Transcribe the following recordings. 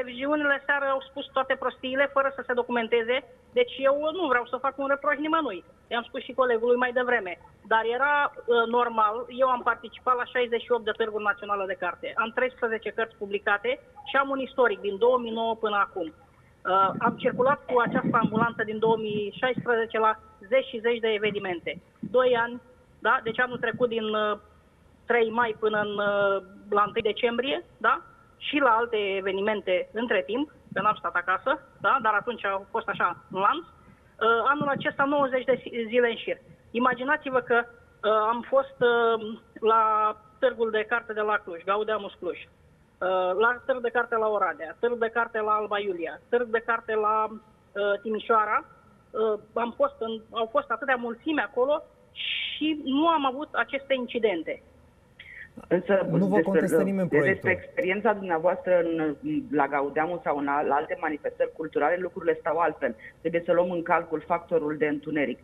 televiziunile seară au spus toate prostiile fără să se documenteze, deci eu nu vreau să fac un reproș nimănui. I-am spus și colegului mai devreme. Dar era uh, normal, eu am participat la 68 de târguri naționale de carte. Am 13 cărți publicate și am un istoric din 2009 până acum. Uh, am circulat cu această ambulanță din 2016 la zeci și zeci de evenimente. Doi ani, da? Deci anul trecut din uh, 3 mai până în, uh, la 1 decembrie, da? Și la alte evenimente între timp, că n-am stat acasă, da? Dar atunci au fost așa în lanț. Uh, anul acesta 90 de zile în șir. Imaginați-vă că uh, am fost uh, la târgul de carte de la Cluj, Gaudeamus Cluj, uh, la târg de carte la Oradea, târg de carte la Alba Iulia, târg de carte la uh, Timișoara. Uh, am fost în, au fost atâtea mulțime acolo și nu am avut aceste incidente. Însă, Nu vă contestă nimeni proiectul. Despre experiența dumneavoastră în, la Gaudeamus sau în a- la alte manifestări culturale, lucrurile stau altfel. Trebuie să luăm în calcul factorul de întuneric.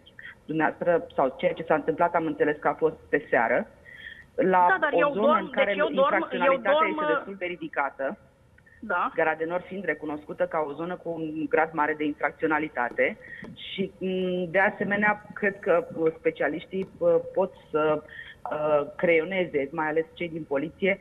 Dumneavoastră, sau ceea ce s-a întâmplat, am înțeles că a fost pe seară, la Da, dar o eu zonă dorm- în care deci eu dorm- infracționalitatea eu dorm, este destul de ridicată, Da. Gara de Nord fiind recunoscută ca o zonă cu un grad mare de infracționalitate și m, de asemenea cred că uh, specialiștii uh, pot să uh, creioneze, mai ales cei din poliție,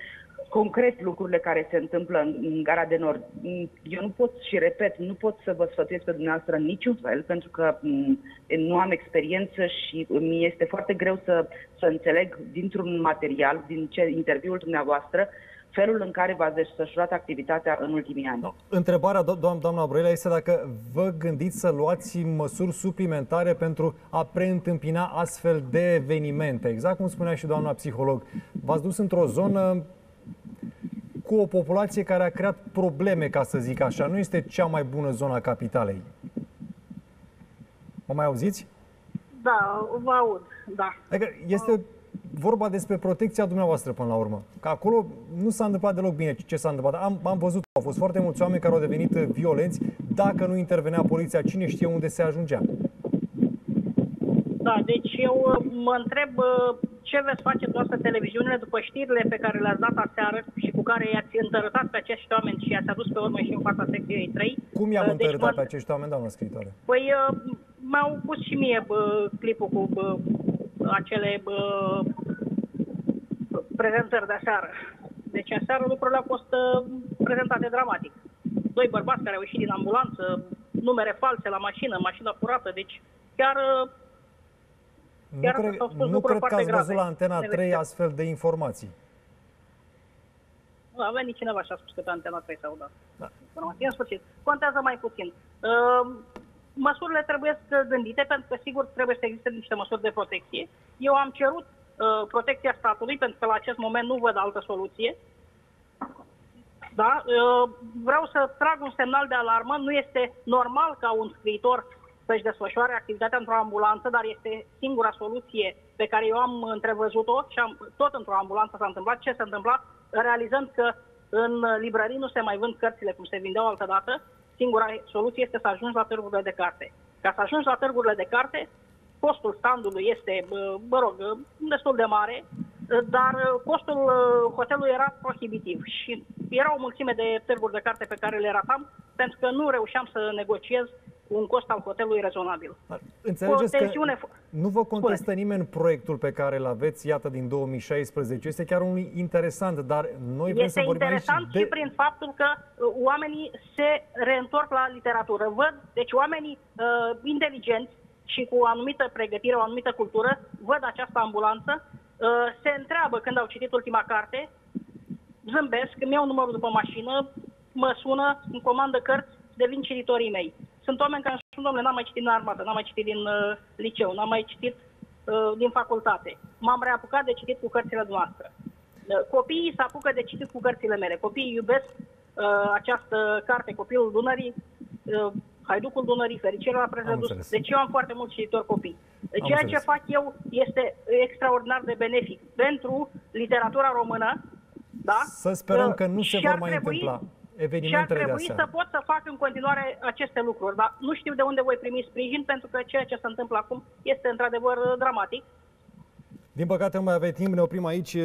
concret lucrurile care se întâmplă în, în Gara de Nord. M, Eu nu pot și repet, nu pot să vă sfătuiesc pe dumneavoastră în niciun fel, pentru că m, nu am experiență și mi este foarte greu să, să înțeleg dintr-un material, din ce interviul dumneavoastră, felul în care v-ați desfășurat activitatea în ultimii ani. Întrebarea, do- doam- doamna Broilea, este dacă vă gândiți să luați măsuri suplimentare pentru a preîntâmpina astfel de evenimente. Exact cum spunea și doamna psiholog, v-ați dus într-o zonă cu o populație care a creat probleme, ca să zic așa. Nu este cea mai bună zonă a capitalei. Mă mai auziți? Da, vă aud, da. Adică este vorba despre protecția dumneavoastră până la urmă. Că acolo nu s-a întâmplat deloc bine ce s-a întâmplat. Am, am văzut, au fost foarte mulți oameni care au devenit violenți. Dacă nu intervenea poliția, cine știe unde se ajungea. Da, deci eu uh, mă întreb uh, ce veți face dumneavoastră televiziunile după știrile pe care le-ați dat aseară și cu care i-ați întărătat pe acești oameni și i-ați adus pe urmă și în fața secției 3. Cum i-am Uh, întărătat mă- pe acești oameni, doamnă scriitoare? Păi uh, m-au pus și mie bă, clipul cu bă, acele bă, prezentări de aseară. Deci aseară lucrurile au fost uh, prezentate dramatic. Doi bărbați care au ieșit din ambulanță, numere false la mașină, mașină furată, deci chiar uh, Nu, Chiar cred, s-au spus nu lucruri cred că foarte ați văzut grave. la Antena 3 Nevestea. astfel de informații. A venit cineva și a spus că pe antena 3 s-au dat. Da. Informații. În sfârșit, contează mai puțin. Uh, măsurile trebuie să gândite, pentru că sigur trebuie să existe niște măsuri de protecție. Eu am cerut uh, protecția statului, pentru că la acest moment nu văd altă soluție. Da? Uh, vreau să trag un semnal de alarmă. Nu este normal ca un scriitor să-și desfășoare activitatea într-o ambulanță, dar este singura soluție pe care eu am întrevăzut-o și am, tot într-o ambulanță s-a întâmplat. Ce s-a întâmplat? Realizând că în librării nu se mai vând cărțile cum se vindeau altădată, singura soluție este să ajungi la târgurile de carte. Ca să ajungi la târgurile de carte, costul standului este, bă, mă rog, destul de mare, dar costul uh, hotelului era prohibitiv și era o mulțime de târguri de carte pe care le ratam pentru că nu reușeam să negociez un cost al hotelului rezonabil. Dar Înțelegeți că tensiune fo- nu vă contestă nimeni proiectul pe care îl aveți, iată, din 2016. Este chiar unul interesant, dar noi vrem Este să vorbim aici interesant de... și prin faptul că uh, oamenii se reîntorc la literatură. Văd, deci oamenii uh, inteligenți și cu o anumită pregătire, o anumită cultură, văd această ambulanță, uh, se întreabă când au citit ultima carte, zâmbesc, îmi iau numărul după mașină, mă sună, îmi comandă cărți, devin cititorii mei. Sunt oameni care îmi spun, domnule, n-am mai citit din armată, n-am mai citit din uh, liceu, n-am mai citit uh, din facultate. M-am reapucat de citit cu cărțile noastre. Uh, Copiii se apucă de citit cu cărțile mele. Copiii iubesc uh, această carte, Copilul Dunării, uh, Haiducul Dunării, Fericirea la preț Am redus. înțeles. Deci eu am foarte mulți cititori copii. Am Ceea ce înțeles. fac eu este extraordinar de benefic pentru literatura română. Da? Să sperăm Uh, că nu se și vor ar mai trebui- întâmpla și ar evenimentele de trebui aseară. să pot să fac în continuare aceste lucruri, dar nu știu de unde voi primi sprijin, pentru că ceea ce se întâmplă acum este într-adevăr dramatic. Din păcate, nu mai avem timp, ne oprim aici.